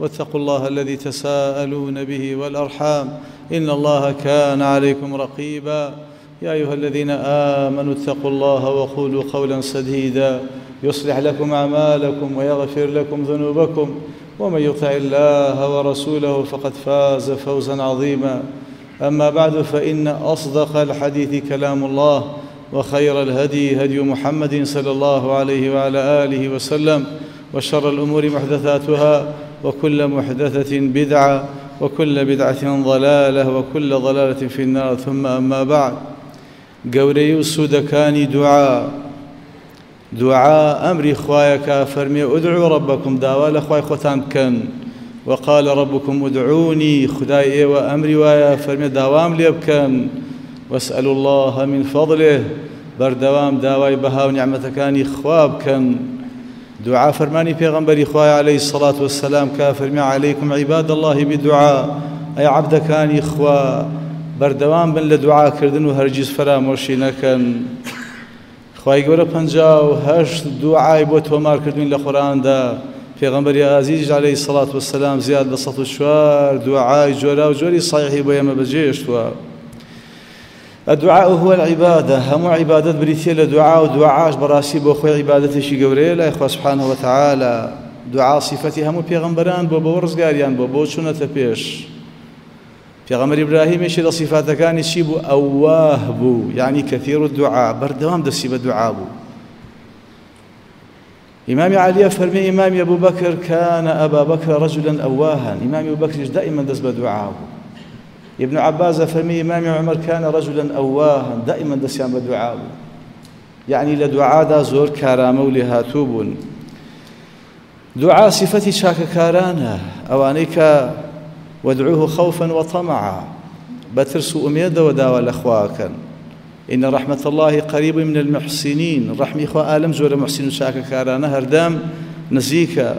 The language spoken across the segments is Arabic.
واتقوا الله الذي تساءلون به والأرحام. إن الله كان عليكم رقيبا. يا أيها الذين آمنوا اتقوا الله وقولوا قولا سديدا. يصلح لكم أعمالكم ويغفر لكم ذنوبكم. ومن يطع الله ورسوله فقد فاز فوزا عظيما. أما بعد فإن أصدق الحديث كلام الله وخير الهدي هدي محمد صلى الله عليه وعلى آله وسلم وشر الأمور محدثاتها وكل محدثة بدعة وكل بدعة ضلالة وكل ضلالة في النار. ثم أما بعد قوري سودكاني دعاء. دعاء أمري خوايك فرمي ادعوا ربكم. داوا لخواي ختان كان وقال ربكم ادعوني خداي وأمري ويا فرمي داوام ليبكن واسألوا الله من فضله بردوام داواي بها ونعمتكاني خواب كان دعاء فرماني پیغمبري خواي عليه الصلاة والسلام كافرمي عليكم عباد الله بدعاء. أي عبدكاني خوا بردوام بن لدعاء كردن وهرجيز فراموشي نكن خواي گەورە پەنجا و هەشت دوعای بۆ تۆمار کردوین لە قورآاندا پێغمبەری ئازیز عليه سڵات وسلام زیاد لە سە چوار دوعای جۆرا و جۆری صحیحی بۆ ئێمە بەجێشتووە الدعاء هو العبادة. هم عبادة بريتية لدعاء ودعاء براسي بو خوي عبادة شي قوري لا إخوة سبحانه وتعالى دعاء صفتي هم بيغمبران بو بو رزقاريان بو بو چونة بيش پێغەمەری ئبراهیمێکی لە سیفاتەکانی چی بوو ئەوواه بوو یعنی کەثیر و دوعا بەردەوام دەستی بە إمام علي فرمي إمام أبو بكر كان أبا بكر رجلا أواها. إمام أبو بكر دائما دس بدعاء ابن عباس فرمي إمام عمر كان رجلا أواها دائما دس بدعاء. يعني لدعاء دا زور كارامة ولهاتوب دعاء صفتي شاك كارانا أوانيك وادعوه خوفا وطمعا. بترس أميد وداوى الأخواكا. إن رحمة الله قريب من المحسنين. رحمي إخوة آلم زور محسن شاك كارانا هردام نزيك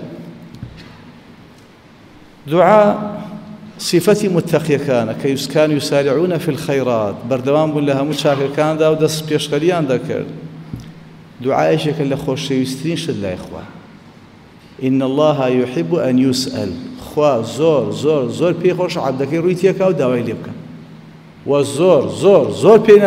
دعاء كان كيس كانوا يسارعون في الخيرات بردوام بون لها مشاكل كان دا ودس بيشغليان ذكر دعاء شكل لخوش شيسترين شد لا إخوة إن الله يحب أن يسأل خوا زۆر زۆر زۆر پێی خۆش عبدەکەی ڕووی تێکا و داوای لێ بکەن و زۆر زۆر زۆر پێی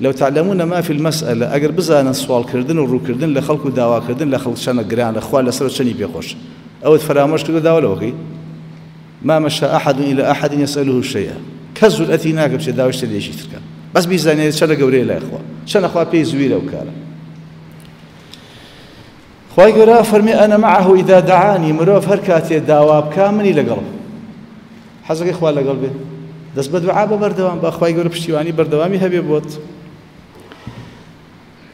لو تعلمون ما في المسألة أجر بزانا سوال كردن و ڕووکردن لە خەڵکو و داواکردن لە خەڵکشانە گرانە خوا لەسەر چنی ئەوت فرامۆش کرد داوا لەوەکەی ما مشى أحد إلى أحد يسأله شيئا. كز الأتي ناقب شي داوشت ليش تركا بس بيزاني شنو قوري لا إخوة؟ شنو أخوة بي زويرة وكالة. خی گەورە فەرمی معه ئیدا دعانی مرۆڤ هەر کاتێ داوا بکە منی لەگەڵ حەزەکەی خوا لەگەڵ بێ دەست بە دوعا بە بەردەوام بە خی گەورە پشتیوانی بەردەوامی هەبێ بۆت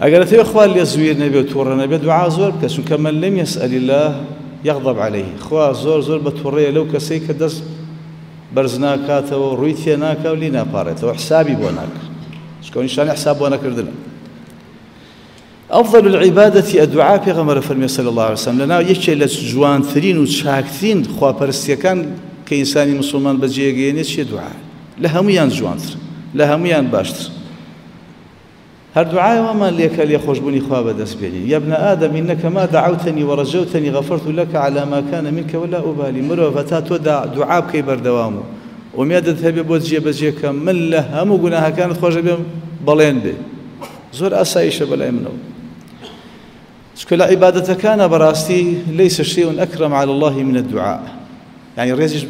ئەگەر تێ خوا لێ زویر نەبێت من لم يسأل الله يغضب عليه. خوا زۆر زۆر بە تووڕەیە لەو کەسەی کە دەست بەرز ناکاتەوە ڕووی تێ ناکە و لی ناپارێتەوە حسابی بۆ ناکە. چکە نیشانی حساب بۆ الدعاء في غمر فرمي صلى الله عليه وسلم لنا يشي لجوان ثرين وشاكثين خوا برستيكان كإنساني مسلمان بجيغيني شي دعاء لهميان جوانتر لهميان باشتر. هر دعاء وما ليك لي خوشبوني خوا بيني يا ابن آدم إنك ما لك على ما كان منك ولا أبالي مروا فتات ودع دعاء كي بردوامه وميادة هبي بوت جي بجيكا من لهم قناها كانت خوش بهم بلين به زور أسايش بلا منه شكل عبادة كان براستي ليس شيء أكرم على الله من الدعاء. يعني ريزي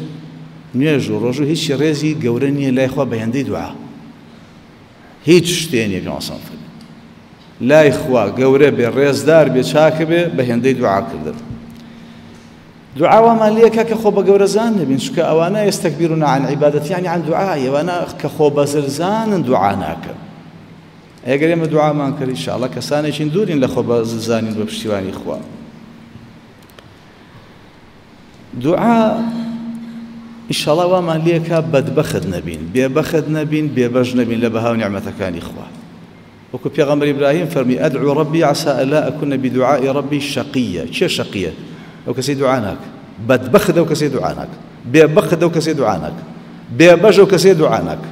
نيجو رجو هيش ريزي قورني لا يخوى بيندي دعاء هیچ شتێنێک ئاسان فرد لای خوا گەورە بێ ڕێزدار بێ چاکە بێ بە هێندەی دوعاکردن دوعاوامان لێکە کە خۆ بە گەورەزان نبین چکە ئەوانە ئێستەکبیرون عن عیبادەتیانی عن دوعا ئەوانە کە خۆ بەزرزانن دوعا ناکەن ئەگەر ئێمە دوعامان کرد ئینشاءڵڵە کەسانێکین دوورین لە خۆ بە زانین بە پشتیوانی خوا. دوعا ئیشەڵا وامان لێکە بەدبەخت نەبین بێبەخت نەبین بێبەش نەبین لە بەهاو نیعمەتەکانی خوا وەکو پێغەمبەر ئیبراهیم فەرمی ئەدعو ربی عسى ئەلا ئەکون بدعاء ربی شقیە چێ شقیە ئەو کەسی دوعا ناک بەدبەخت ئەو کەسی دوعا ناک بێبەخت ئەو کەسی دوعا ناک بێبەش ئەو کەسی دوعا ناک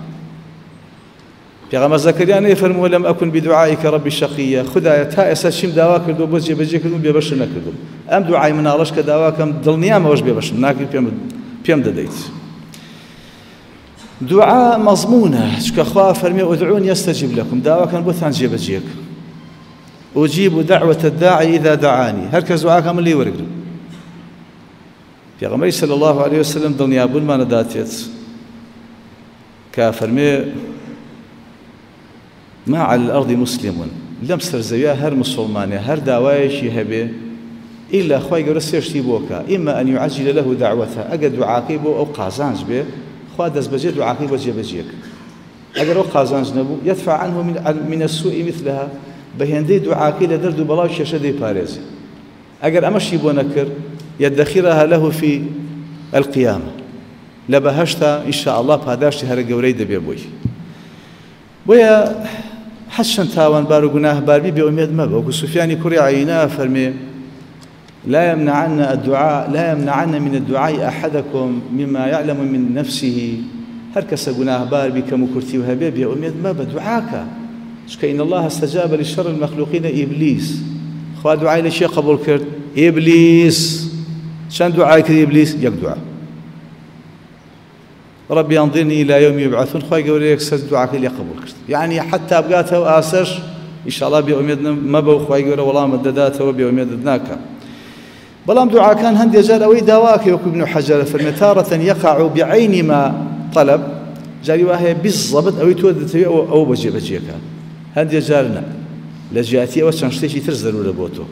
پێغەمبەر زەکەریا نەیفەرمووە لەم ئەکون بدعائیکە ربی شقیە خدایە تا ئێستا چیم داوا کردو بۆ جێبەجێ کردو بێبەش نەکردم ئەم دوعای مناڵەش کە داواکەم دڵنیامەوەش بێبەشم ناکرد پێم پێم دەدەیت. دوعا مەزمونە چکە خوا فەرمی ئودعون يستجب لكم داواکەن بۆتان جێبەجێک. أجيب دعوة الداعي إذا دعاني. هركز دعاك من لي ورقم في صلى الله عليه وسلم دنيا بون ما نداتيت كافرمي ما على الأرض مسلم لم سرزويا هر مسلمانية هر داوايشي هبه إلا خوای گەورە سێشتی بۆکە ئیمە ئەن يعجل له دعوته. ئەگە دوعاکەی بۆ ئەو قازانج بێ خوا بەجێ دوعاکەی بە جێبەجێک ئەگەر ئەو قازانج نەبوو يدفع عنه من من السوء مثلها. بە هێندەی دوعاکەی لە دەرد و بەڵاو شێشە دەی پارێزی ئەگەر ئەمەشی بۆ نەکرد يدخرها له في القيامة. لە بەهشتا إن شاء الله پاداشتی هەرە گەورەی دەبێ بۆی. بۆیە حەشن تاوان بار و گوناه باربی بێ ئومێد مەبە. وەکو سوفیانی کوڕی عینا فەرمێ لا يمنعن الدعاء لا يمنعن من الدعاء أحدكم مما يعلم من نفسه. کس گناه بار بی کم کرتی و هبه بی امید ما بدعاك إن الله استجاب لشر المخلوقين إبليس. خوا دعاء لشي قبول كرد إبليس. شان دعاء كرد إبليس؟ يك دعاء. ربي أنظرني إلى يوم يبعثون. خوا يقول لك سد دعاء كرد قبول كرد يعني حتى أبقاته وآسش إن شاء الله بأميدنا ما بو خوا يقول والله مدداته وبأميدناك بەڵام دوعاکان هەندێک جار ئەوەی داواکە وەکو ابن حەجەر فەرمێ تارەتەن یەقع بعینی ما طلب. جاری وا هەیە بیزەبت ئەوەی تۆ دەتەوێت ئەو ئەو بەجێ بەجێەکان هەندێک جار نە لە جیاتی ئەوە چەند شتێکی تر زەرورە بۆ تۆ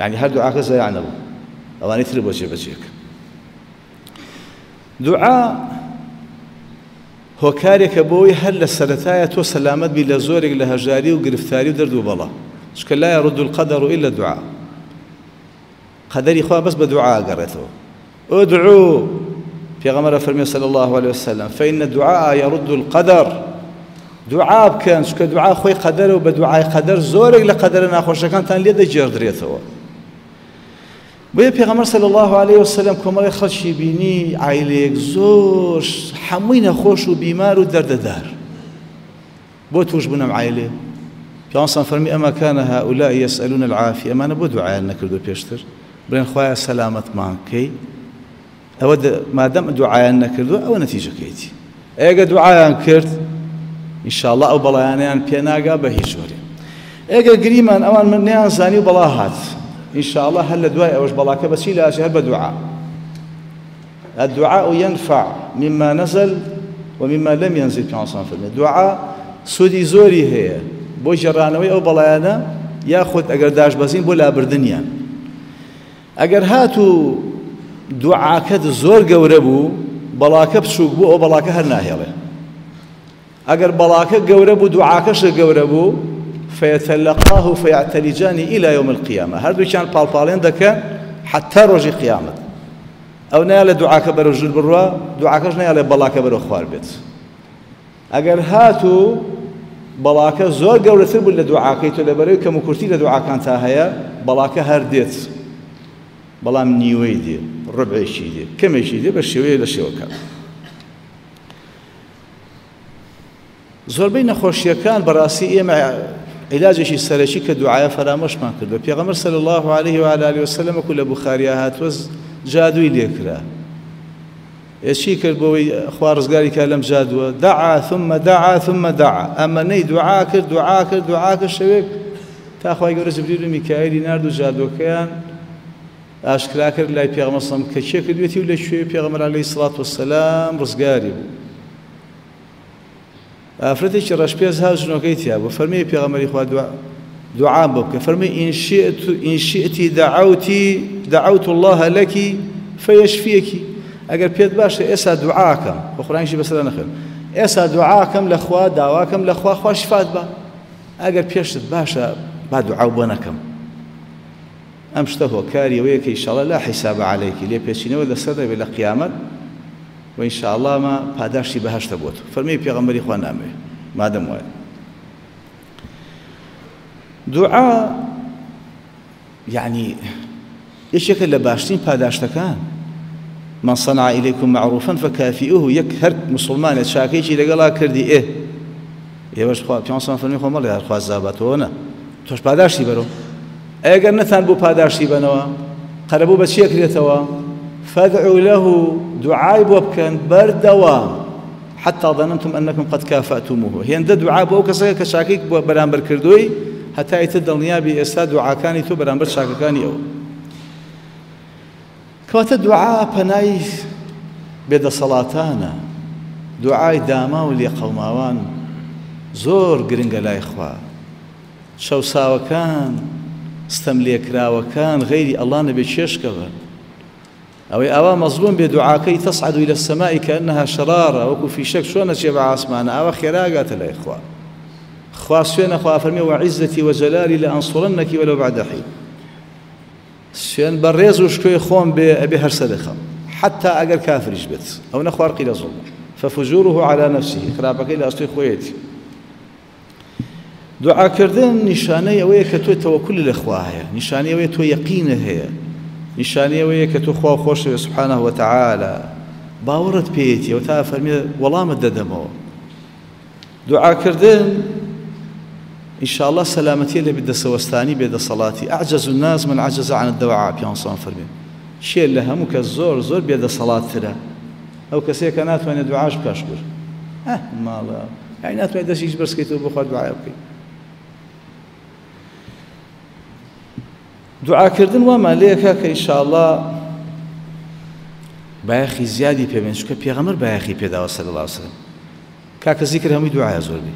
یعنی هەر دوعاکە زەیان نەبوو ئەوانەی تر بەجێ بەجێەکە دوعا هۆکارێکە بۆی هەر لە سەرەتایە تۆ سەلامت بی لە زۆرێک لە هەژاری و گرفتاری و دەرد و بەڵا شکە لا يرد القدر إلا الدعاء قدري خواه بس بدعاء قرأته ادعوا في غمرة فرمي صلى الله عليه وسلم فإن الدعاء يرد القدر. دعاء بكان شكا دعاء خوي قدر وبدعاء قدر زورك لقدرنا خوش كان تان ليدا جرد ريثوا بۆیە پێغەمەر سەل الله عليه وسلم کۆمەڵی خەڵکی بینی عیلێک زۆر هەمووی نەخۆش و بیمار و دەردەدار. بۆ توش بوونم عیلێ. پیانسان فەرمی ئەمە کانە هؤلاء يسألون العافية ئەمانە بۆ دوعایان نەکردو پێشتر. بڵێن خخوایە سەلامەتمانکەی ئەوە مادەم دوعایان نەکردو ئەوە نەتیجەکەیتی ئێگە دوعایان کرد ئینشاءڵە ئەو بەڵایانیان پێناگا بە هیچ جۆرێ ئێگە گریمان ئەوان من نیان زانی و بەڵا هات. ئینشاءڵە هەر لە دوای بەڵاکە بەچی لاشی؟ هەر بە دوعا. الدعاء ينفع مما نزل ومما لم ينزل في عصام فرمي دعاء سودی زۆری هەیە. بۆ ژێڕانەوەی ئەو بەڵایانە یاخود ئەگەر بۆ لابردنیان. ئەگەر هات و دوعاکەت زۆر گەورە بوو بەڵاکە بچووک بوو ئەو بەڵاکە هەر ناهێڵێ. ئەگەر بەڵاکە گەورە بوو دوعاکەشە گەورە بوو فيتلقاه فيعتلجان إلى يوم القيامة هردو كان بالبالين دكا حتى روجي قيامة أو نال دعاك برو جل بروا دعاكش نال بلاك برو خوار بيت أجر هاتو بلاك زور قولة تربو لدعاكي تو لبرو كمكرتي لدعاكان تاهيا بلاك هرديت بەڵام نیوەی دێ ڕبعێکی دێ کەمێکی دێ بە شێوەیە لە شێوەکان زۆربەی نەخۆشیەکان بەڕاستی ئێمە علاجێکی سەرەکی کە دوعاە فەرامەشمان کرد. بە پێغەمەر سەل الله عليه وعلى آله وسلم وەکو لە بوخاریا هاتووە جادووی لێکرا. ئێچی کرد بۆەوەی خوا ڕزگاری کا لەم جادووە؟ دعا ثم دعا ثم دعا. ئەمە نەی دوعا کرد دوعا کرد دوعا کرد تا خی گەورە جبریل و میکایلی نرد و جادوەکەیان ئاشکرا کرد لای پێغمەسم کە چێ کردوێتی و لە شوێ پێغمەر لەی سڵات و سەسلام ڕزگاری بوو. ئافرەتێکی ڕەشپێز هاوژنەکەی تیا بۆ فەرمی پێغەمەری خوا دوعام بۆ بکە. فەرمی ئینشئتی دەعوتی دەعوت الله لەکی فەیەشفیەکی ئەگەر پێت باشە ئێستا دوعاکەم بە قڕانشی بەسەر نەخێن ئێستا دوعاکەم لەخوا داواکەم لەخوا خوشفات بە. ئەگەر پێشت باشە با دوعاو بۆ نەکەم. ئەم شتە هۆکاری ئەوەیەکە ئیشاڵە لا حیساب عليهیکی لێ پێچینەوە لەسەر دەبێت لە قیامەت شاء الله ما پاداشتی بەهشتە بۆت. فەرمی پێغەمبەری خوا نامێ. مادەم وایە دوعا يعني یەکێکە لە باشترین پاداشتەکان. من صنع إليكم معروفا فكافئوه. يك هر مسلمان شاكيشي لقلا كردي إيه ئێوەش پێسان فەرمی خۆمەڵ یار خوازابەتەوە نە. تۆش پاداشتی بەرەوە ئەگەر نەتان بۆ پاداشتی بنەوە قەرەبوو بە چیەکرێتەوە فادعوا له دعاي بوبكن بردوا حتى ظننتم أنكم قد كافأتموه هي عند دعاء بو كسك كشاكيك برامبر كردوي حتى يتدلنيا بإستا دعاء كاني تو برامبر شاككاني أو كوات دعاء بناي بيد صلاتانا دعاء داما ولي قوماوان زور قرنقلاي إخوة شو ساوكان ستەم لێکراوەکان غیری ئەڵان نەبێ چێشکەوە أو أوا مظلوم بدعاكي تصعد إلى السماء كأنها شرارة. وكو في شك شو نجيب عاصمان أو خراقات الإخوة خوا سوێنە خوا فەرمی وعزتي وجلالي لأنصرنك ولو بعد حين. سوێن بە ڕێز و شکۆی خۆم بێ ئەبێ حتا ئەگەر کافریش بێت ئەو نەخوارقی لە زوڵ ففجوره على نفسه. خراپەکەی لە ئەستوی خۆیەتی دوعاکردن نیشانەی ئەوەیە کە تۆی تەوەکل لە خوا هەیە نیشانی ئەوەیە تۆ یەقینە هەیە. نیشانی ئەوەیە کە تۆ خوا سبحانه وتعالى باوەڕت پێیەتی ئەو تا فەرمی إن شاء الله سلامتي اللي بدها سوستاني بدها صلاتي أعجز الناس من عجز عن الدعاء بيان صان فرمي شيء اللي همك الزور زور بيد صلاة ترى أو كسي كانت من دعاش بكاشكر ها ما لا يعني نات ما يدش يجبر سكيتو بخوا دعاء بكي دعاء كردن وما ليك إن شاء الله باخي زيادي بيبين شو كبيغمر باخي بيدا صلى الله عليه وسلم. كاك ذكر هم دعاء زور بي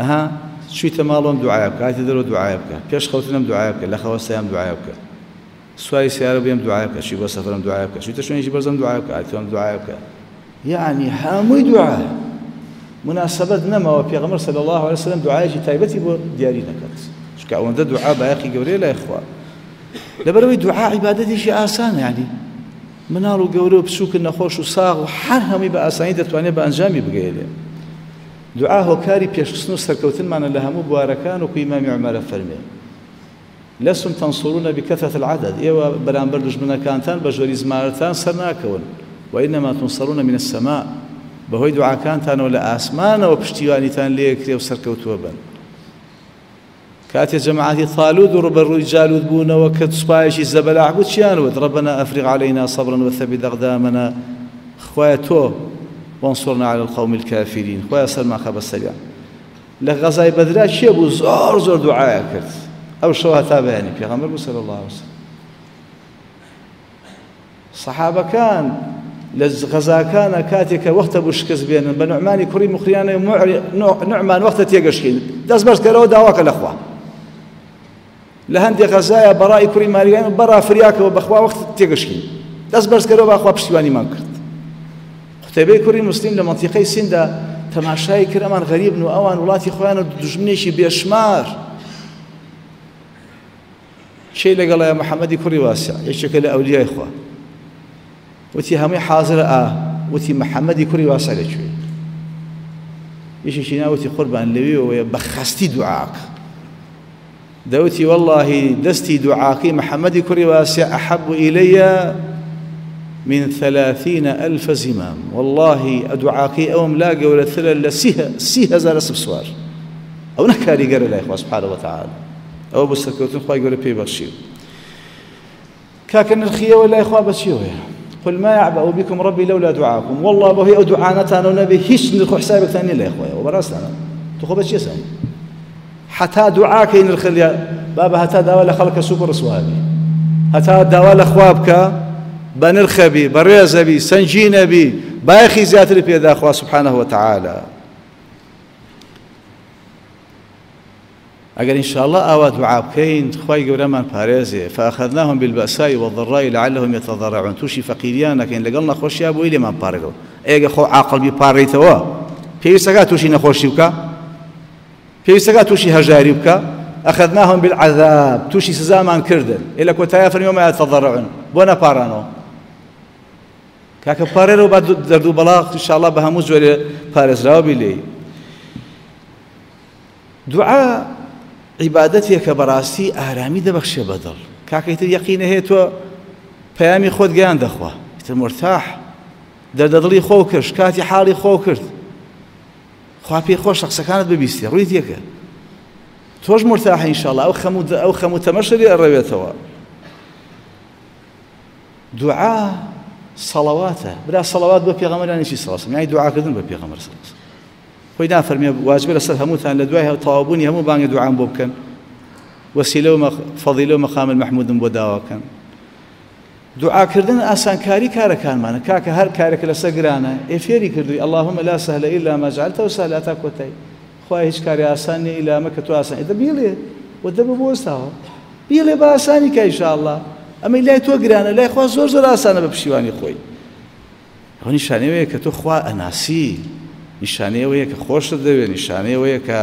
أها چویتە ماڵۆم دوعاە بکە کاتی دەرەوە دوعاە بکە. پێش خەوتنم دوعاە بکە لە خەوەستیان دوعاە بکە. سوای سیارە بێم دوعاە بکە چی بۆ سەفرم دوعاە بکە. چیتە شوێنی بەرزم دوعاە بکە ئاتۆم دوعاە بکە. یعنی هەمووی دوعا مناسبت نەماوە پێغەمبەر صلی الله عليه وسلم دوعایەکی تایبەتی بۆ دیاری نەکات. چکە ئەوەندە دوعا بایەقی گەورەیە لای خوا. لەبەرەوەی دوعا عیبادەتێکی ئاسانە یعنی مناڵ و گەورە و بچووکن نەخۆش و ساغ و هەر هەمووی بە ئاسانی دەتوانێت بە ئەنجامی بگەێنێ دوعا هۆکاری پێشخستن و سەرکەوتنمانە لە هەموو بوارەکان و کویمامی عمەرە فەرمێ. لەسم تەنسوڕونە بکەثەت العدد ئێوە بەرامبەر دژمنەکانتان زمارەتان سەر وإنما تنصرون من السماء بەهۆی دوعاکانتانەوە لە ئاسمانەوە پشتیوانیتان لێکرێ و سەرکەوتووە بن کاتێ جەماعەتی تاالود و ڕبەڕووی جالود بوونەوە کە سوپایشی زەبەلاح بوو چیانوت ڕبنا ئەفریق علينا صبرا وثبت أقدامنا. خوایە تۆ وانصرنا على القوم الكافرين. خويا سلمان خبر السريان لغزاي بدرا شي أبو زور زور دعاء كرت. أو شو تابعني في غمر صلى الله عليه وسلم. صحابة كان لغزا كان كاتك وقت بوشكز بين بنعمان كريم مخريان نعمان وقت تيقشكين. داس بس كرو داواك الأخوة. لهندي غزايا براء كريم ماريان برا فرياك وبخوا وقت تيقشكين داس بس كرو باخوا بشتواني ما كرت قوتێبەی کوڕی مسلیم لە منتیقەی سیندا تەماشای کرد ئەمان غەریبن و ئەوان وڵاتی خۆیان و دژمنێکی بێشمار. شەی لەگەڵایە محەممەدی کوڕی واسە یەکێکە لە ئەولیای خوا. وتی هەمووی حاضرە ئا وتی محەممەدی کوڕی واسە لەکوێ یەشێکی ناوتی قوربان لەوێەوەیە بە خستی دوعاک دەوتی واللهی دەستی دوعاقی محەممەدی کوڕی واسە ئەحب إليّ من ثلاثين ألف زمام. والله أدعاكي أوم لا قولة ثلا لسيه سيه هزار سبسوار. أو نكاري قرر إخوة سبحانه وتعالى. أو بسكوتن خواهي قولة بي بخشيو. كاكن الخية ولا إخوة بسيو قل ما يعبأ بكم ربي لولا دعاكم. والله بهي أدعانتان ونبي هيش ندخل حسابك ثاني لا إخوة. وبراسنا تخو بس يسأل حتى دعاك إن الخلية بابا حتى دوال خلك سوبر سوابي. حتى دوال أخوابك بنرخبي بريزبي سنجين بي بايخي زيات ربي إذا أخوة سبحانه وتعالى. أقول إن شاء الله أوا دعابكين خوي يقول من باريزي فأخذناهم بالبأساء والضراء لعلهم يتضرعون. توشي فقيريانا كين لقلنا خوش يا أبو إلي من باريزي إيقا خو عاقل بباريتوا في سكا توشي نخوشي وكا پێویستەکە تووشی هەژاری بکە أخذناهم بالعذاب توشي سزامان كردن إلا كنت يافر يوم يتضرعون بونا بارانو كاكا باريرو بعد دردو بلاغ إن شاء الله بهموز جوري بارز راوبي لي دعاء کە بەڕاستی ئارامی دەبەخشێ بەدڵ کاکەیتر یەقینە هەیە تۆ پەیامی خۆت گیان دەخوا. تر مرتاح. دەردەدڵی خۆ کرد کاتی حاڵی خۆ خوا پێی خۆش شخصەکانت ببیستی ڕووی تێکە تۆش مرتاح ئینشاءڵ ئەو خەمو ئەو خەمو تەمەشری ئەڕەوێتەوە. دوعا سەڵەواتە. برا سەڵەوات بۆ پێغەمەرانیشی سەڵسم یانی دوعاکردن بە پێغەمەر سەڵسم خۆی نافەرمێ واجبە لەسەر هەمووتان لە دوای تەوابوونی هەموو بانگی دوعام بۆ بکەن. وەسیلە و فەضیلە و مەخام محمودم بۆ داواکەن. دوعاکردن ئاسانکاری کارەکانمانە. کاکە هەر کارێکە لەسەر گرانە ئێفێری کردووی. اللهم لا سهل إلا ما جعلته سهلا تا کۆتایی. خۆی هیچ کاری ئاسان نیە ئیلامە کە تۆ ئاسان. دە بیڵێ؟ و دە بە بۆستاوە بیڵێ بە ئاسانی کە ئیشاءالله ئەمە لای تۆ گرانە لای خوا زۆر زۆر ئاسانە بە پشیوانی خۆی. ئەو نیشانەوەیە کە تۆ خوا ئەناسی. نیشانەیەوەیە کە خۆشت دەوێت نیشانەیەوەیە کە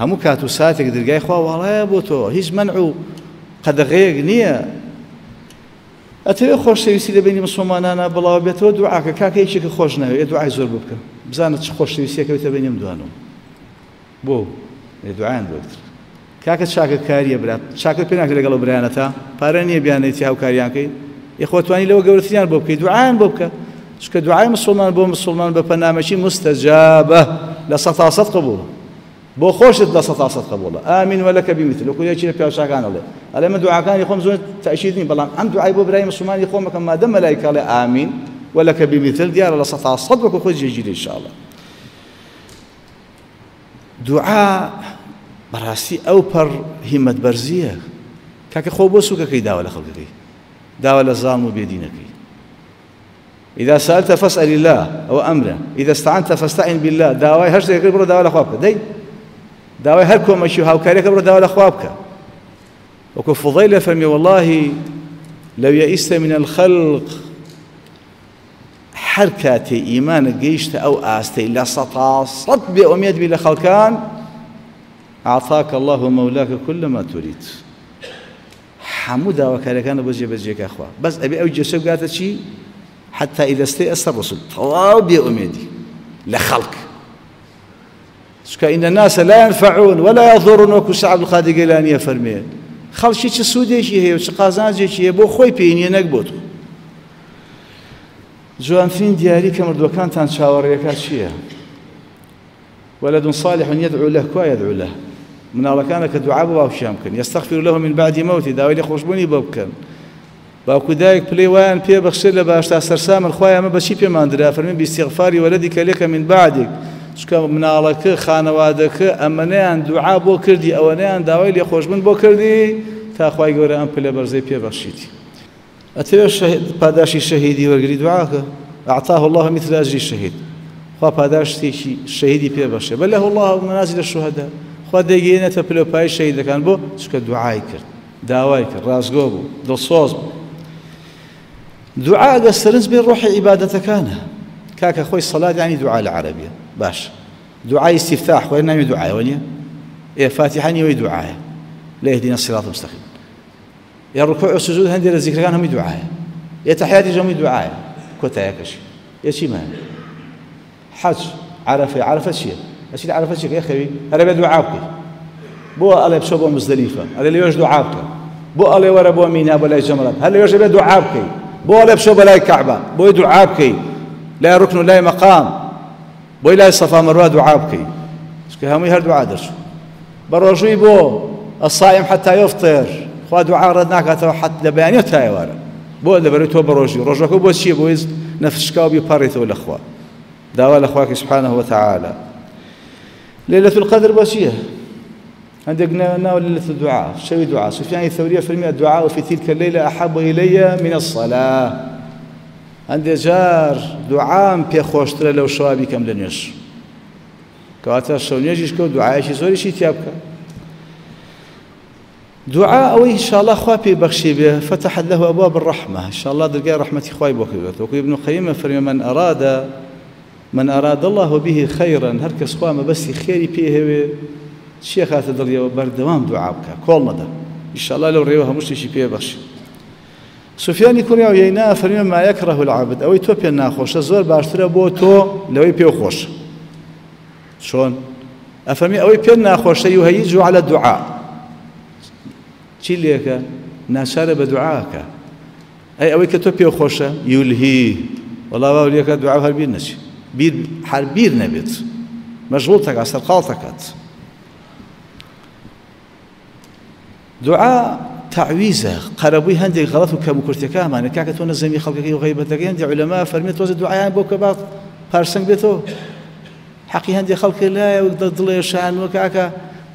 هەموو کات و ساتێک دەرگای خوا وڵایە بۆ تۆ. هیچ منع و قەدەغەیەک نییە. ئەتەوێت خۆشەویستی لە بینی مسلمانانە بڵاو بێتەوە دوعاکە کاکەیەکێکە خۆش ناوێت دوعای زۆر بکە بزانت چ خۆشەویستیەکەوێتە بینیم دوانم بۆ دوعایان بۆتر کاکە چاکە کاریە برات چاکە پێ ناکە لەگەڵ برایانەتە پارە نییە بیانێتی هاوکاریانکەی یخۆتوانی لەوە گەورەتریان بۆ بکەیت دوعایان بۆ بکە چکە دوعای مسلمان بۆ مسلمان بە پەنامەکی مستەجابە لە سەتاسەد قبوڵە بۆ خۆشت لە سەتاسەد قبوڵە ئامین وەلەکە بیمیتر لەکو یەکی لە پیاوچکانەڵێ ئەلێ من دوعاکانی خۆم زۆر تەشید نی بەڵام ئەم دوعای بۆ برای مسلمانی خۆمەکەم مادە مەلایکاڵێ ئامین وەلەکە بیمیتر دیارە لە سەتاسەد وەکو خۆی جێگیری انشاءالله دوعا بەڕاستی ئەو پەر هیمەت بەرزیە کاکە خۆ بۆ سوکەکەی داوە لە خەڵکەکەی داوە لە زاڵم و بێدینەکەی إذا سألت فاسأل الله أو أمره. إذا استعنت فاستعن بالله. داوای هەر شتێک بڕۆ داوا لە خوا بکە دەی داوای هەر کۆمەشی و هاوکاریەکە بڕۆ داوا لە وەکو فضيلة فەرمی والله لو يئست من الخلق هەر کاتێ ئیمانە گەیشتە ئەو ئاستەی لە سەتا سەد بێ ئۆمێت بی لە الله مولاك كل ما تريد. هەموو داواکارەکانە بۆ جێبەجێکە خوا بەس ئەبێ ئەو جێشە بگاتە چی حتى إذا استيأس الرسل. تواو بأميدي لخلق. إن الناس لا ينفعون ولا يضرون. وكو سعب القادر قيلانية فرمي خەڵکی چ سوودێکی هەیە و چ قازانجێکی هەیە بۆ خۆی پێینە نەک بۆ تۆ جوانترین دیاری کە مردوەکانتان چاوەڕێەکە چییە؟ ولد صالح يدعو له كوا يدعو له؟ مناڵەکانە کە دوعا بۆ باوشیان بکەن. يستغفر له من بعد موتي داوای لێ خۆشببوونی بۆ بکەن. باوکو دایک پلەی وایان پێ بەخشێ لە باشتا سەرسامن خۆی ئەمە بەچی پێماندرا فەرمی بیستیغفاری وەلەدی کە لێکە من بعدێک چکە مناڵەکە خانەوادەکە ئەمەنیان دوعا بۆ کردی ئەوەنیان داوای لێ خۆشببن بۆ کردی تاخوای گەورە ئەم پلە بەرزەی پێبەخشیتی ئەتەوێ پاداشی شەهیدی وەرگری دوعاکە؟ أعطاه الله مثل أجر الشهيد خوا پاداشتێکی شەهیدی پێبەخشێ بلغه الله منازل الشهداء خوا دەگەێنێتە پلۆپای شەهیدەکان بۆ چکە دوعای کرد. داوای کرد ڕازگۆ بوو دڵسۆز بوو. دوعا دەسترنج بێ ڕۆحی عیبادەتەکانە. کاکە خۆی سەڵات ینی دوعا لە عربیە باش. دوعای استفتاح خۆی ناوی دوعایەوە نیە ئێ فاتحانی وەی دوعاە لا يهدينا الصراط المستقيم. يا ركوع والسجود هندي الذكر كان هم دعاء. يا تحياتي جميع دعاء. كوتا يا كشي. يا شي ما. حج عرفة عرفة شيء أشيل عرفة شيء يا أخي هذا بدعاءك بو الله بشوبه مزدلفة. هذا اللي يوجد بو الله ورا بو مينا بو لا جمرات هل يوجد دعاءك؟ بۆ لە بشۆ بەلای کەعبە بۆی دوعا بکەی لای ڕکن و لای مەقام بۆی لای سەفا مەروە دوعا بکەی. چکە هەمووی دوعا دەچ بە ڕۆژووی بۆ الصائم حتى يفطر خوا دوعا ڕەت ناکاتەوە حت لە بەیانی تایوارە بۆ لەبەرەوەی تۆ بەڕۆژی ڕۆژەکە بۆ چییە بۆی نەفشکا و بیپەڕێتەوە لەخوا داوا لەخواکی سبحانه وتعالى ليلة القدر بۆ چییە؟ عندك ناول ليلة الدعاء شوي دعاء سفيان الثوري فرمي الدعاء في تلك الليلة أحب إلي من الصلاة. عندي جار دعاء بي خوشتر لو شوابي كم لنيش كواتا شو نيجيش كو دعاء شي زوري شي تيابك دعاء إن شاء الله خوا بخشي به فتح له أبواب الرحمة. إن شاء الله دلقاء رحمة خواي بوكبت وكو ابن قيم فرمي من أراد من أراد الله به خيرا هركس خوا بس خيري بيه شيخ هذا دلقاء وبردوام دعاء بك كل مدى إن شاء الله لو ريوها مشتشي بيه بخشي سفیانی کوڕیا و یینا فەرمی ما یەکڕە العابد ئەوەی تۆ پێ ناخۆشە زۆر باشترە بۆ تۆ لەوەی پێ خۆش. چۆن؟ ئەفەرمی ئەوەی پێ ناخۆشە و هەیج على دوعا چی لێکە؟ ناچارە بە دوعاکە ئەی ئەوەی کە تۆ پێ خۆشە یولهی. وڵاوا لێکە دوعا هەربیر نەچی. بیر هەربیر نەبێت. مەژغوڵ تەکە سەرقاڵ تەکات. دوعا تعویزە قەرەبووی هەندێک غەڵەت و کەم و کورتەکەمانە کاکە تۆ نەزەمی خەڵکەکەی و غیبەتەکە هەندی علەما فەرمێت تۆزە دوعایان بۆ کە باڵ پارسەنگ بێتەوە حەقی هەندێک خەڵکە لایە و دڵێ شانوە کاکە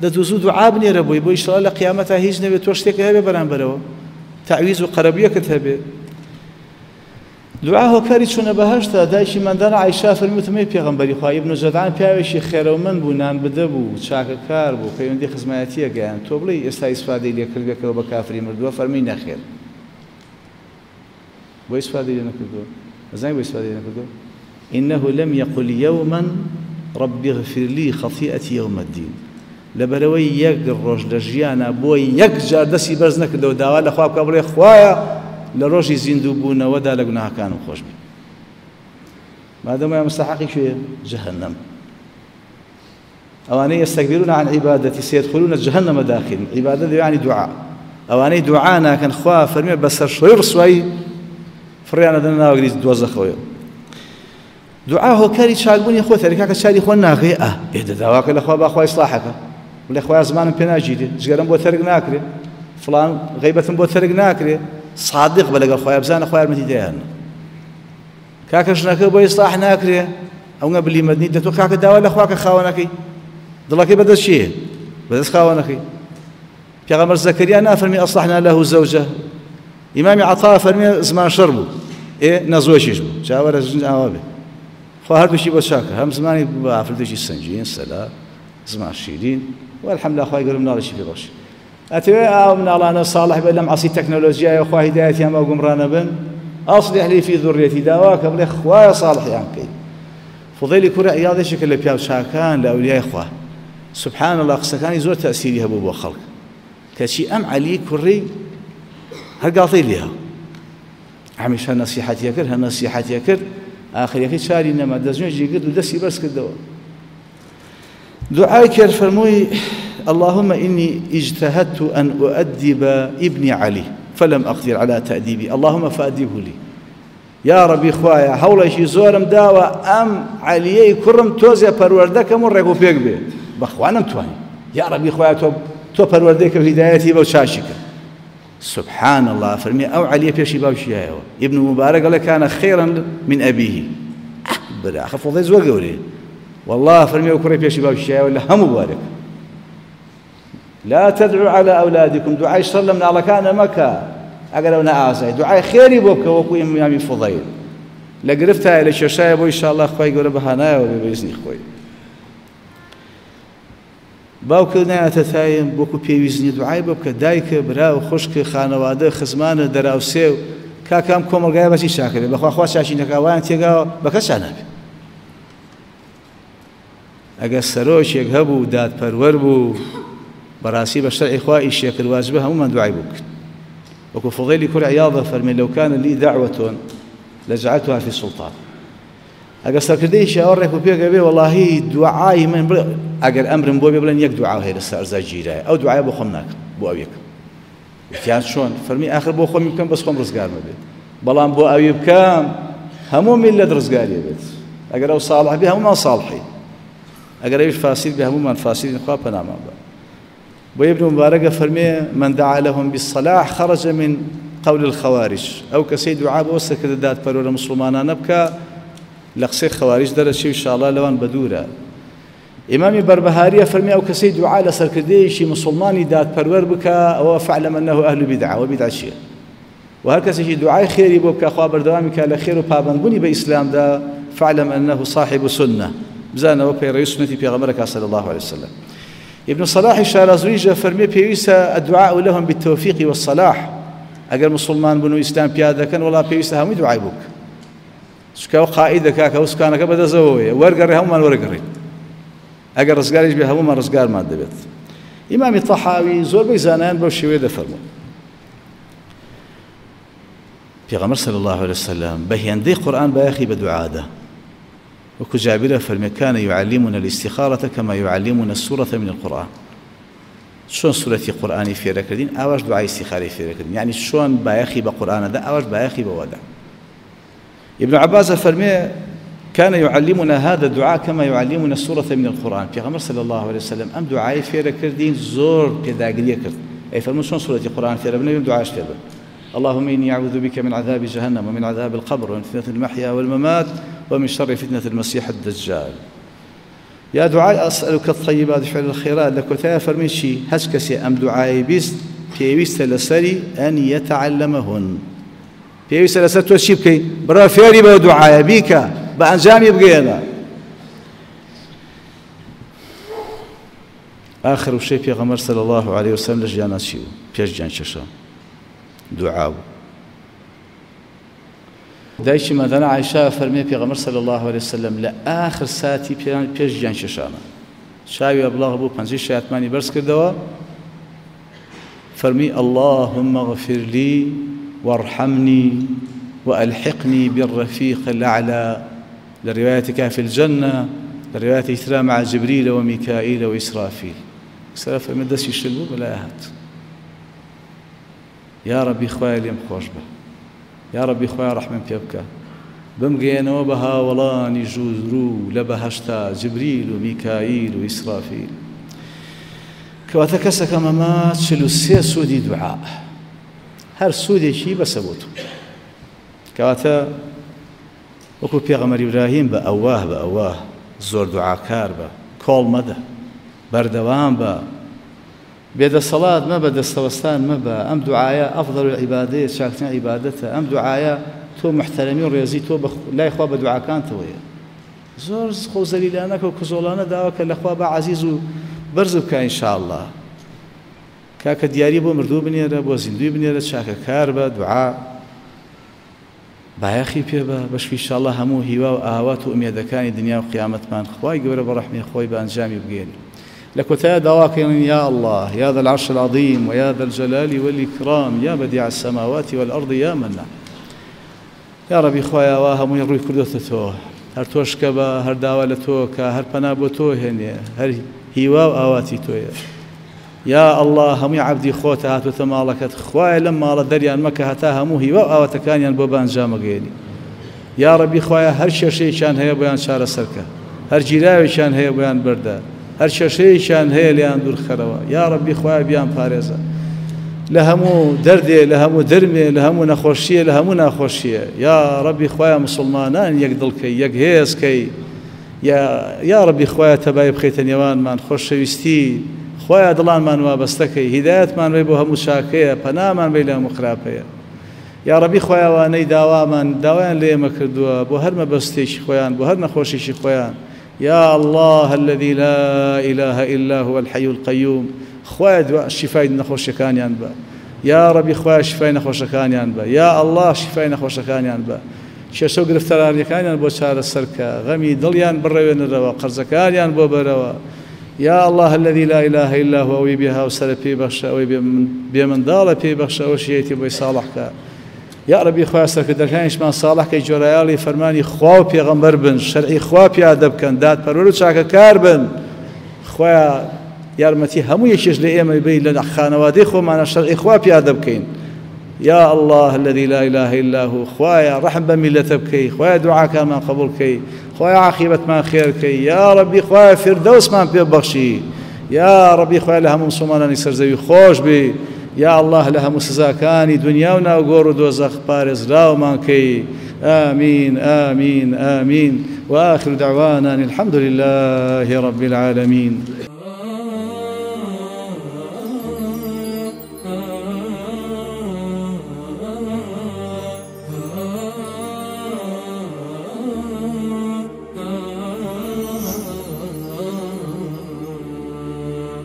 دەدوزوو دوعا بنێرە بووی بۆ ئیشڵە لە قیامەتە هیچ نەبێت تۆ شتێکە هەبێ بەرامبەرەوە تعویز و دوعا هۆکاری چوونە بەهشتا دایکی مندان عیشا فەرموتمەی پێغمبەری خوا ابن جەدان پیاوێکی خێرەومەند بوو نان بدە بوو چاکەکار بوو پەیوەندی خزمەتیە گەیان. تۆ بڵێ ئێستا ئیسفادەی لێکردەکەەوە بە کافری مردووە فەرمی نەخێر. بۆ ئیسفادەی لێ نەکردووە؟ ئەزای بۆ ئیسفادەی نەکردووە؟ إنه لم يقل يوما رب اغفر لي خطيئتي يوم الدين. ڕۆژ لە ژیانە بۆی یەک جار دەستی بەرز نەکردەوە داوا لە خواب بکە بڵێ خوایە لە ڕۆژی زیندوو بوونەوەدا لە گوناهەکانم خۆش بێ مادەمە مستحقی کوێ جهنم ئەوانەی يستكبرون عن عبادتي سيدخلون جهنم داخل عبادة يعني دعاء ئەوانەی دوعا ناکەن خوا فەرمێ بەسەر شوی ڕسوایی فڕیانە دەن ناوەگری دۆزەخەوە دوعا هۆکاری چاکبوونی خۆ تەریکاکە چاری خۆ ناغێ ئە ئێدە داواکە لەخوا باخوای سلاحەکە لە خۆیان زمانم پێ ناگیرێت جگەرم بۆ تەرگ ناکرێت فلان غیبەتم بۆ تەرگ ناکرێت صادق بە لەگەڵ خۆیان بزانە خۆیان یارمەتی دەیان کاکە ژنەکە بۆ ئیسلاح ناکرێ ئەوە بلی مەدنی دەتۆ کاکە داوا لە خواکە خاوەنەکەی دڵەکەی بەدەست چیە بەدەست خاوەنەکەی پێغەمبەر زەکەریا نافەرمی ئەصلحنا له زەوجە ئیمامی عطا فەرمی زمان شەڕ بوو ئێ نەزۆشیش بوو چاوەرە ژن ئاوا بێ خۆ هەردووشی بۆ چاکە هەم زمانی بە ئافرەتێکی سنجین سەلا زمان شیرین والحمد لله خۆی گەرم ناڵشی پێ بەخشی ئەتوێ ئاو مناڵانە ساڵح بە لەم عسی تەکنۆلۆژیایە خوا هیدایەتیان بە گومڕانە بن. ئاصلح لي في ذريتي داواکە بڵێ خوایە صالحیان بکەیت فضیلی کوورە عیادێکێکە لە پیاو چاکان لە ئەولیای خوا سبحان الله قسەکانی زۆر تەسیری هەبوو بۆ خەڵک کەچی ئەم علی کوڕی هەرگاڵی لێها هەمیشە نەسیحەتیە کرد هە نەسیحەتیە کرد ئاخریەکەی چاری نەما دەستنوێژی کرد و دەستی بەرز کردەوە دوعای کرد فەرمووی اللهم إني اجتهدت أن أؤدب ابني علي فلم أقدر على تأديبي. اللهم فأدبه لي. يا ربي خوايا حول شي زورم داوا أم علي كرم توزي پروردكم ورقو بيك بي بخوانم تواني. يا ربي خوايا تو تو پروردك هدايتي بو شاشك سبحان الله فرمي أو علي بيشي باوشي ابن مبارك قال كان خيرا من أبيه. برا خفضي زوجوري والله فرمي وكري بيشي ولا هم مبارك. لا تدعوا على أولادكم. دعاء شر من الله كان مكة. أقل أنا آسي دعاء خيري بوك وكو إمامي فضيل. لقرفتها إلى شرشايا بو إن شاء الله خوي يقول بهانا وبيزني خوي باوکە نایەتە تایم بۆکو پێویستنی دوعای بۆ بکە دایکە برا و خوشکە خانەوادە خزمانە دەراوسێ و کاکام کۆمەلگای بەچی چاکرێ بەخواخوا چاشینەکەوان تێگاوە بە کەس نابێت ئەگەر سەرۆشێک هەبوو دادپەروەەر بوو براسي بشرع إخوائي الشيخ الواجبة هم من دعي بك. وكو فضيلي كل عياضة فرمي لو كان لي دعوة لجعلتها في سلطان ئەگە سەرکردەی شاوەڕێک پێگە بێ وڵی دوعای من ئەگەر ئەمرم بۆ بێ بڵێن یەک دوعا هەیە لە سەرزا گیرایە ئەو دوعای بۆ خۆم ناکەم بۆ ئەو یەکەم وتیان چۆن فەرمی آخر بۆ خۆمی بکەم بەس خۆم ڕزگارمە بێت بەڵام بۆ ئەوی بکەم هەموو میل لە ڕزگاریە بێت ئەگەر ئەو ساڵح بێ هەمومان ساڵحی ئەگەر ئەوش فاسیل بێ هەمومان فاسیلی خوا پەنامان بە وابن مبارك فرمي من دعا لهم بالصلاح خرج من قول الخوارج. أو كسيد دعاء وسك دات برور مسلمان نبكى لقسي خوارج درس إن شاء الله لوان بدورة. إمام بربهارية فرمي أو كسيد دعاء لسركديشي مسلماني دات برور بكى أو فعلم أنه أهل بدعة وبدعة شيء. وهكذا شيء دعاء خيري بك خبر دوامك على خير بني بإسلام دا فاعلم أنه صاحب سنة. رئيس سنتي في غمرك صلى الله عليه وسلم ابن صلاح شارازویجە فەرمێ پێویستە الدعاء لهم بالتوفيق والصلاح. ئەگەر مسلمان بن و ئیسلام پیا دەکەن وڵا پێویستە هەمووی دوعای بووک. چکە و قائید دەکا کە وسکانەکە بەدەزەوەیە وەرگەڕێ هەمومان وەرگڕێت ئەگەر ڕزگاریش بێ هەمومان ڕزگارمان دەبێت. ئیمامی تەحاوی زۆربەی زانایان بەو شێوەیە دەفەرمون پێغەمبەر صلی الله عليه وسلم بە هێندەی قورآن بەیەخی بە دوعادا وكو جابر فرمي كان يعلمنا الاستخارة كما يعلمنا السورة من القرآن. شلون سورة قرآني في ركدين؟ أواش دعاء استخاري في ركدين؟ يعني شلون بايخي بقرآن ده أواش بايخي بودا ابن عباس فرمي كان يعلمنا هذا الدعاء كما يعلمنا السورة من القرآن. في غمر صلى الله عليه وسلم أم دعاء في ركدين زور كذا كرد أي فرمو شلون سورة القرآن في ركدين دعاء في اللهم إني أعوذ بك من عذاب جهنم ومن عذاب القبر ومن فتنة المحيا والممات ومن شر فتنة المسيح الدجال. يا دعاء أسألك الطيبات فعل الخيرات لك وتايا فرميشي. هسكسي أم دعاء بيست پێویستە لەسەری ئەن یەتەعلەمەهن پێویستە لەسەر تۆ چی بکەیت بڕە فێری بە دوعاە بیکە بە ئەنجامی بگەێنە آخر وشەی پێغەمەر سەل الله عليه وسلم لە ژیانە چی و پێش گیان چێشە دایکی مەدەنە عیشا فەرمێ پێغەمەر صلی الله عليه وسلم لە آخر ساتی پێش گیان شێشانە شاوی ئەبلاغ بوو پەنجی شایەتمانی بەرز کردەوە فەرمی اللهم اغفر لي وارحمني وألحقني بالرفيق الأعلى. لروايتك في الجنة لرواية إثرى مع جبريل وميكائيل وإسرافيل. سلف من دسي شلو بلا هات يا ربي خويا ليم خوش يا ربي خويا رحمن بيبكى بمگەێنەوە بە هاوڵانی ژوورو لە بەهشتا جبریل و میکایل و ئیسرافیل کەواتە کەسەکە مەما چل و سێ سوودی دوعا هەر سوودێکی بەسەبوت کەواتە وەکو پێغەمەری براهیم بە ئەواه بە ئەوە زۆر دوعاکار بێدەسەڵات مە بە دەستەوەستان مەبە ئەم دوعاە ئەفضل عیبادەیە چاکترین عیبادەتە. ئەم دوعاە تۆ محتەرەمی و ڕێزی تۆ لای خوا بە دوعاکانتەوەیە. زۆر خۆزەلیلانەکە و کزۆڵانە داوەکە لەخوا بە عزیز و بەرز بکە ئینشاءله کاکە دیاری بۆ مردوو بنێرە بۆ زیندوی بنێرە چاکە کار بە دوعا. بایەخی پێ بە بەشویشاءله هەموو هیوا و ئاوات و ئومێدەکانی دنیا و قیامەتمان خی گەورە بە ڕحمی خۆی بە ئەنجامی بگێنی لكتايا دواكن يا الله يا ذا العرش العظيم ويا ذا الجلال والإكرام يا بديع السماوات والأرض يا منع يا ربي خوايا واهم يروي كردوتتو هر توشكبا هر داوالة توكا هر پنابو توهنيا هر هیوا و ئاواتی تۆیە یا الله هەمووی عبدی خۆتە هاتوتە ماڵەکەت خوای لەم ماڵە دەریان مەکە هەتا هەموو هیوا و ئاواتەکانیان بۆ بانجامەگەێنی یا ڕەبی خۆیان هەر شێشەیەکیان هەیە بۆیان چارە سەرکە هەر جیراوێکیان هەیە بۆیان بەردە هەر شێشەیەکیان هەیە لیان دوورخەرەوە یا ڕەبی خۆیان بیان پارێزە. لە هەموو دەردێ لە هەموو دەرمێ لە هەموو نەخۆشیە لە هەموو ناخۆشیە یا ڕەبی خۆیان مسلمانان یەک دڵکەی یەک هێزکەی. یا ڕبی خۆیان تەبای بخیتە نێوانمان خۆشەویستی. خۆیان دڵانمان وابەستەکەی. هیدایەتمان بێ بۆ هەموو شاکەیە پەنامان بێ لە مخراپەیە یا ڕبی خۆیانوانەی داوامان داوایان لێ ئێمە کردووە بۆ هەر مەبەستێکی خۆیان بۆ هەر نەخۆشیشی خۆیان. يا الله الذي لا إله إلا هو الحي القيوم. خواد شفاي نخوش كان ينبا يا ربي خواه شفاي نخوش كان ينبا يا الله شفاي نخوش كان ينبا گرفتەرانیەکانیان بۆ چارە سەرکە غەمی دڵیان بڕێوێنەرەوە قەرزەکانیان بۆ بەرەوە یا الله الذي لا إله إلا هو أوي بها وسر في بخش أوي بمن دالة في بخش أو شيء يا ربي خوا سرك دركانش ما صالح كي جريالي فرماني خوا پیغمبر بن. شرعي خوا پیاده بکن داد پرورو چاکە کار بن. خوا یارمەتی هەموو یەکێش لە ئێمە بی لە خانەوادەی خۆمانە شەرعی خوا پیاده بکەین يا الله الذي لا إله إلا هو. خوايا رحم بملة بكي خوايا دعاء كان من قبول كي خوايا عاقبة ما خير كي يا ربي خوايا فردوس ما بيبخشي يا ربي خوايا لها مصومانا نسر زوي خوش بي يا الله لها مسزاكاني دنياونا وقور دوزخ بارز راو ما كي. آمين آمين آمين. وآخر دعوانا الحمد لله رب العالمين.